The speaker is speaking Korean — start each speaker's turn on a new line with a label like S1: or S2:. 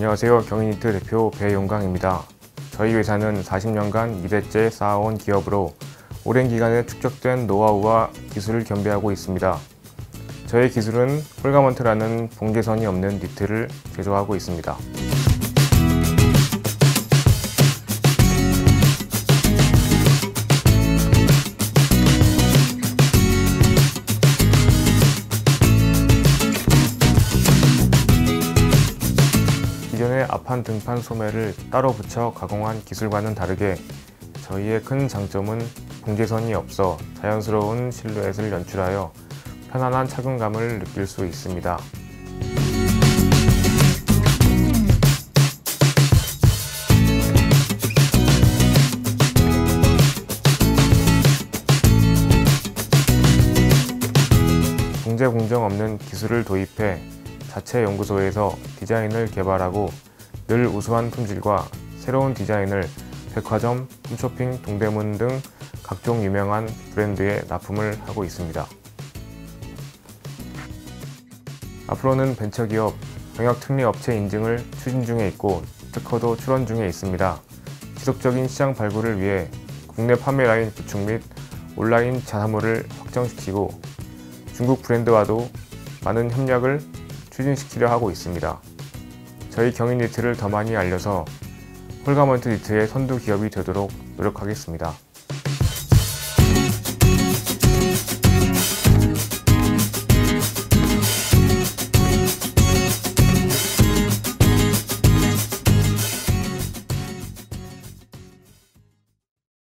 S1: 안녕하세요. 경인니트 대표 배용강입니다. 저희 회사는 40년간 2대째 쌓아온 기업으로 오랜 기간에 축적된 노하우와 기술을 겸비하고 있습니다. 저의 기술은 wholegarment라는 봉제선이 없는 니트를 제조하고 있습니다. 기존의 앞판 등판 소매를 따로 붙여 가공한 기술과는 다르게 저희의 큰 장점은 봉제선이 없어 자연스러운 실루엣을 연출하여 편안한 착용감을 느낄 수 있습니다. 봉제 공정 없는 기술을 도입해 자체 연구소에서 디자인을 개발하고 늘 우수한 품질과 새로운 디자인을 백화점, 홈쇼핑, 동대문 등 각종 유명한 브랜드에 납품을 하고 있습니다. 앞으로는 벤처기업, 병역특례업체 인증을 추진 중에 있고 특허도 출원 중에 있습니다. 지속적인 시장 발굴을 위해 국내 판매 라인 구축 및 온라인 자사몰을 확장시키고 중국 브랜드와도 많은 협력을 추진시키려 하고 있습니다. 저희 경인 니트를 더 많이 알려서 wholegarment 니트의 선두 기업이 되도록 노력하겠습니다.